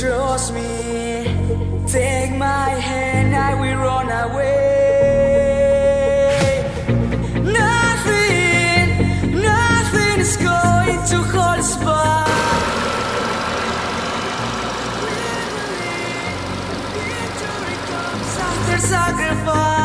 trust me. Take my hand, I will run away. Nothing, nothing is going to hold us back. Victory comes after sacrifice.